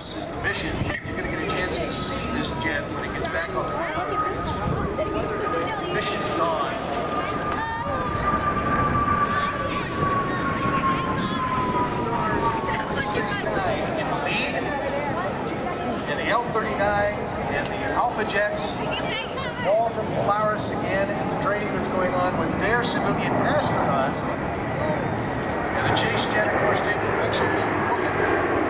Polaris is the mission. You're going to get a chance to see this jet when it gets back on the ground. Look at this one. Mission is on. Sounds like you got In the and the L-39 and the Alpha Jets, all from Polaris again, and the training that's going on with their civilian astronauts. And the chase jet, of course, taking pictures. Look at that.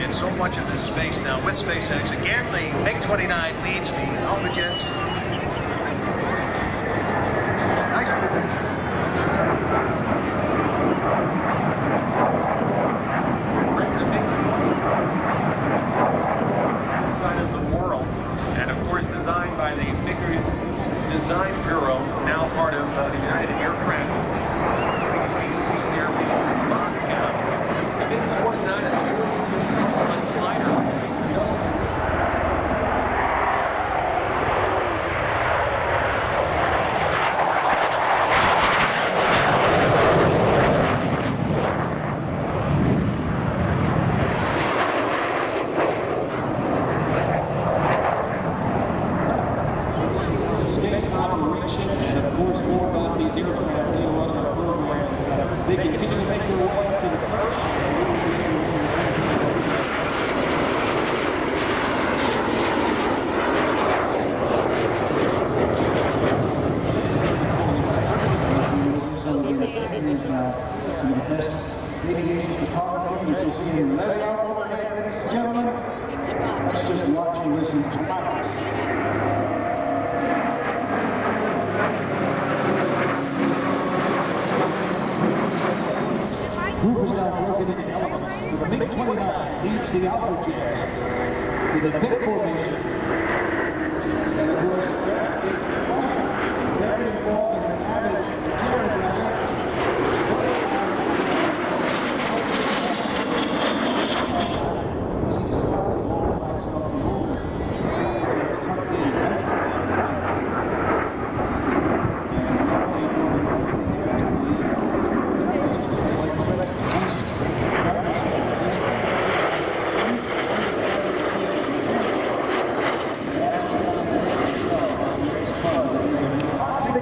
And so much of this space now with SpaceX. Again, the MiG-29 leads the Alpha Jets. Nice. Of the world, and of course designed by the Vickers Design Bureau, now part of uh, the United Aircraft. Airplane in Moscow. The MiG-29 is a one slider. Space operation, and of course more about these aircraft and other programs. They continue to make their way to the the best aviation you'll see in the ladies and gentlemen. Let's just watch and listen The MiG-29 leads the Alpha Jets with a pit formation. And of course, that is very involved in an avid Jared Arctic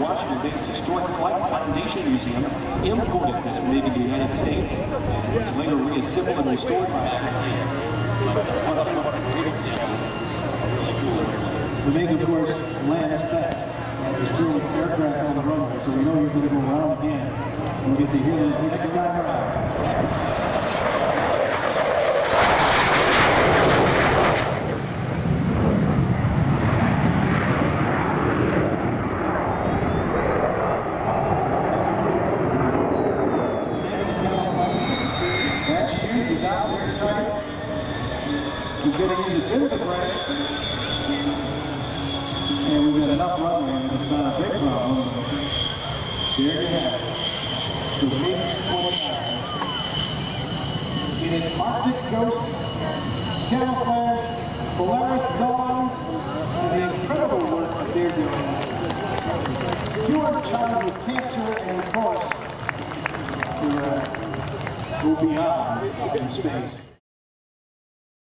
Washington-based Historic Flight Foundation Museum, imported this MiG to the United States. It was later reassembled and restored by The MiG, of course, lands fast. There's still aircraft on the runway, so we know he's going to go around again. We'll get to hear those next time around. Chute is out there tight. He's going to use bit of the brakes. And we've got enough runway, and it's not a big problem. There you have it. The MiG-29. It is Arctic Ghost, Camouflage, Polaris Dawn, and the incredible work that they're doing. Curing a child with cancer, and of course, uh, go beyond in space.